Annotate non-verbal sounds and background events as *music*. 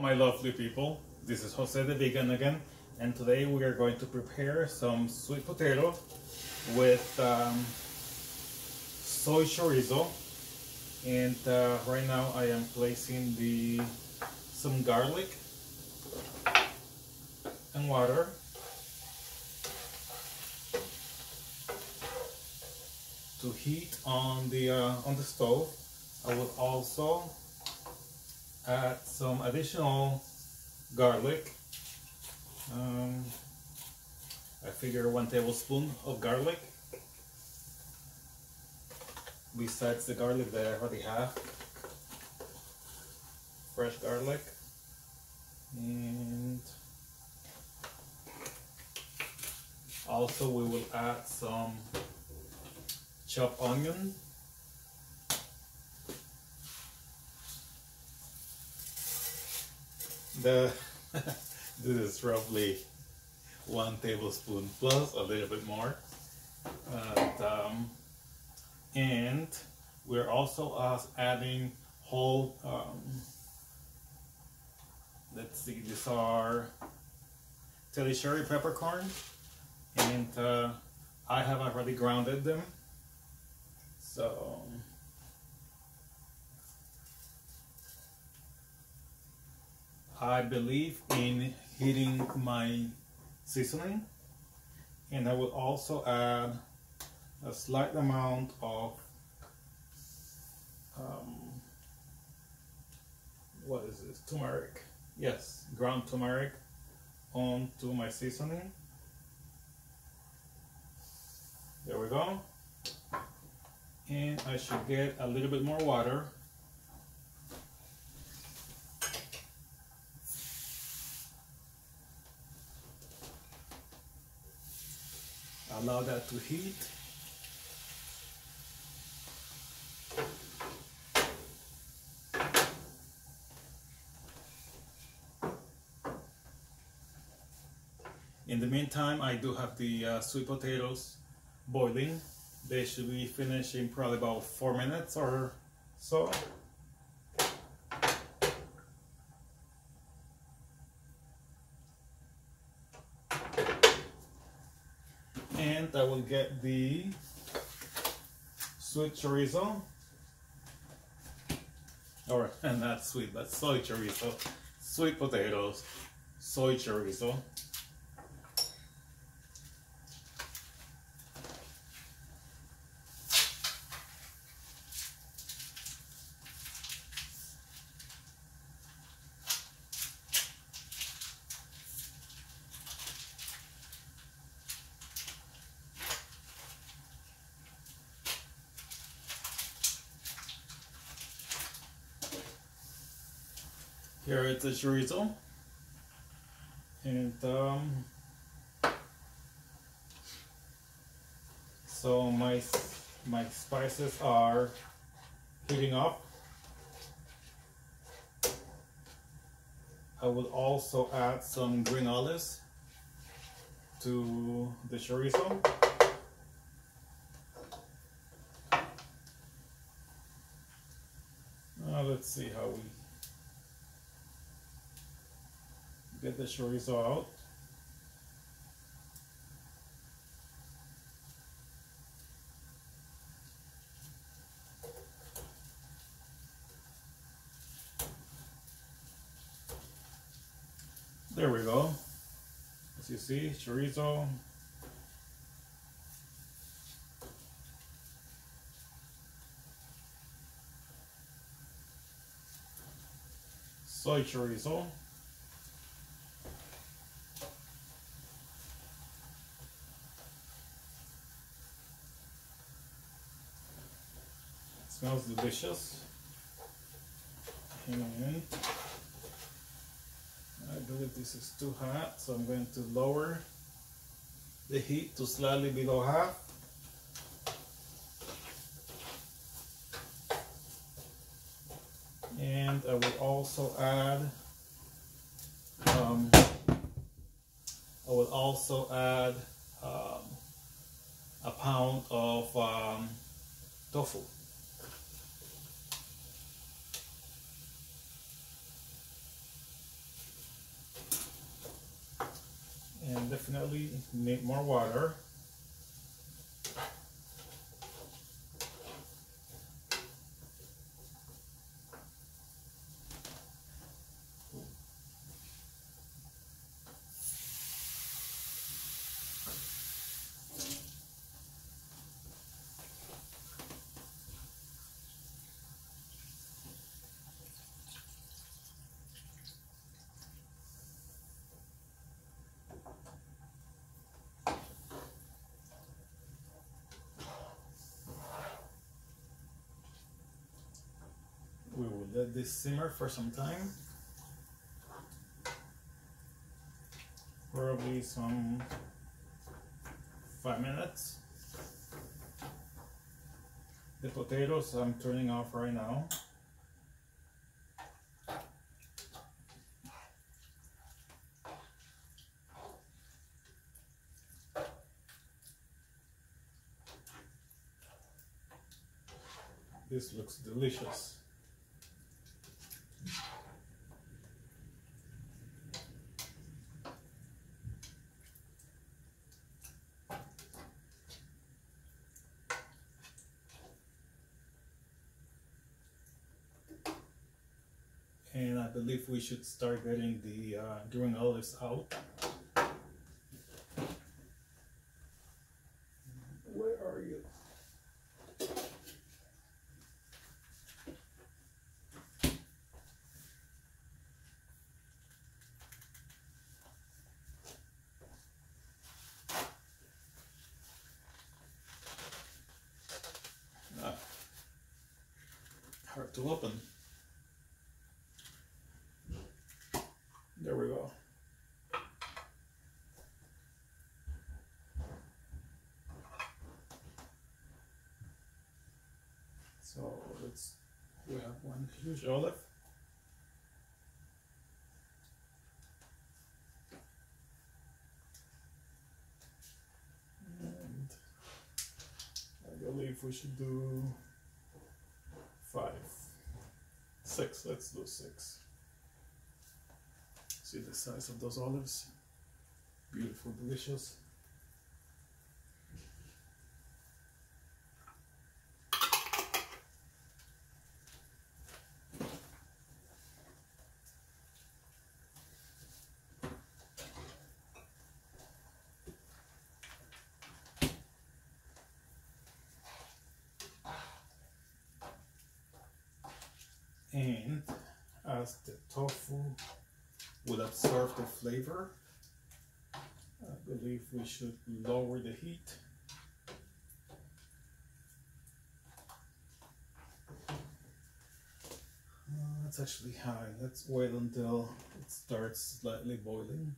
my lovely people, this is Jose the Vegan again and today we are going to prepare some sweet potato with um, soy chorizo. And uh, right now I am placing the some garlic and water. To heat on the uh, on the stove. I will also add some additional garlic. Um, I figure one tablespoon of garlic besides the garlic that I already have. Fresh garlic. And also we will add some chopped onion the *laughs* this is roughly one tablespoon plus a little bit more. And, um, and we're also uh, adding whole um, let's see these are Tellicherry peppercorn. And uh, I have already grounded them. So I believe in heating my seasoning and I will also add a slight amount of um, what is this? Turmeric. Yes ground turmeric onto my seasoning. There we go. And I should get a little bit more water allow that to heat In the meantime, I do have the uh, sweet potatoes boiling. They should be finished in probably about four minutes or so. I will get the sweet chorizo. Or and not sweet. But soy chorizo. Sweet potatoes. Soy chorizo Here is the chorizo. And um, so my my spices are heating up. I will also add some green olives to the chorizo. Now let's see how we get the chorizo out. There we go. As you see, chorizo. Soy chorizo. Smells delicious. And I believe this is too hot so I'm going to lower the heat to slightly below half. And I will also add um, I will also add um, a pound of um, tofu and definitely need more water. We will let this simmer for some time. Probably some five minutes. The potatoes I'm turning off right now. This looks delicious. And I believe we should start getting the uh, green olives out. Where are you? Ah, to open. There we go. So let's, we have one huge olive. And I believe we should do five, six, let's do six. See the size of those olives? Beautiful, delicious. And as the tofu will absorb the flavor. I believe we should lower the heat. Uh, it's actually high. Let's wait until it starts slightly boiling.